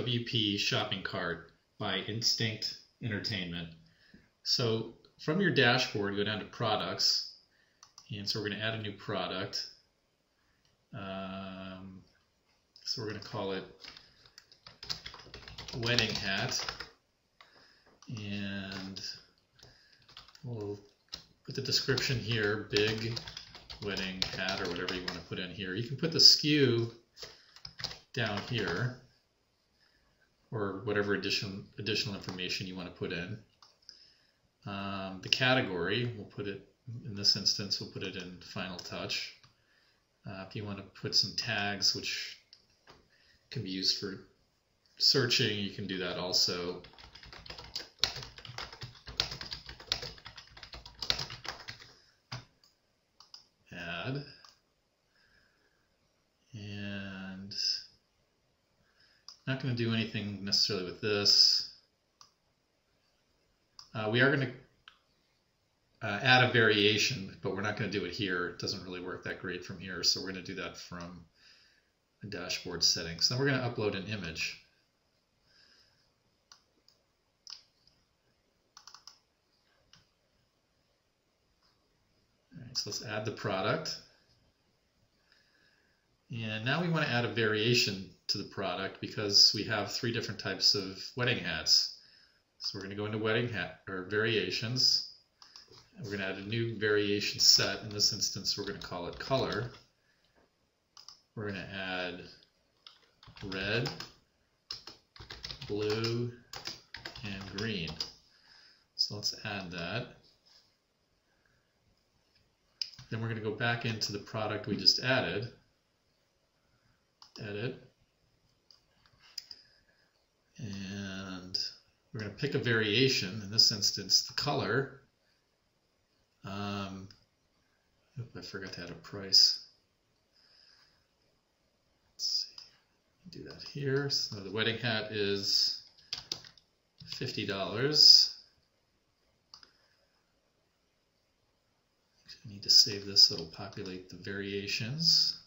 WP shopping cart by Instinct Entertainment. So from your dashboard, go down to products, and so we're going to add a new product. Um, so we're going to call it wedding hat, and we'll put the description here, big wedding hat or whatever you want to put in here. You can put the SKU down here or whatever additional additional information you want to put in. Um, the category, we'll put it in this instance, we'll put it in Final Touch. Uh, if you want to put some tags, which can be used for searching, you can do that also. Add. And not going to do anything necessarily with this. Uh, we are going to uh, add a variation, but we're not going to do it here. It doesn't really work that great from here, so we're going to do that from the dashboard settings. Then we're going to upload an image. So let's add the product. And now we want to add a variation to the product because we have three different types of wedding hats. So we're going to go into wedding hat or variations. And we're going to add a new variation set. In this instance, we're going to call it color. We're going to add red, blue, and green. So let's add that. Then we're going to go back into the product we just added. Edit. And we're going to pick a variation, in this instance, the color. Um, I forgot to add a price. Let's see, do that here. So the wedding hat is $50. I need to save this it'll populate the variations.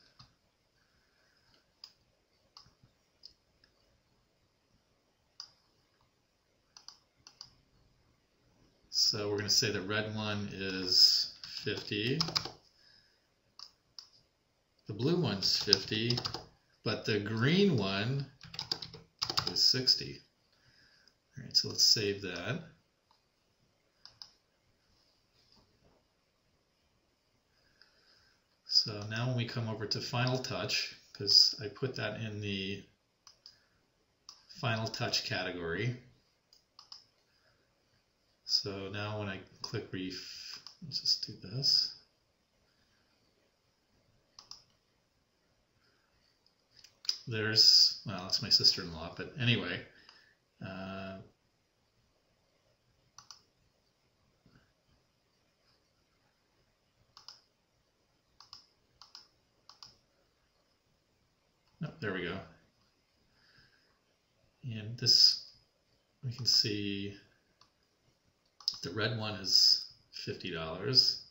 So we're going to say the red one is 50. The blue one's 50, but the green one is 60. All right, so let's save that. So now when we come over to Final Touch, because I put that in the Final Touch category, so now when I click ref, let's just do this. There's, well, that's my sister-in-law, but anyway, uh, Oh, there we go. And this, we can see the red one is $50.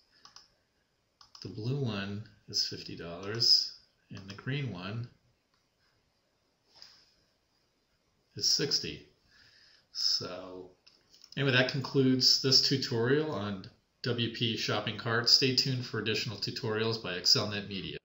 The blue one is $50. And the green one is 60. So anyway, that concludes this tutorial on WP Shopping Cart. Stay tuned for additional tutorials by ExcelNet Media.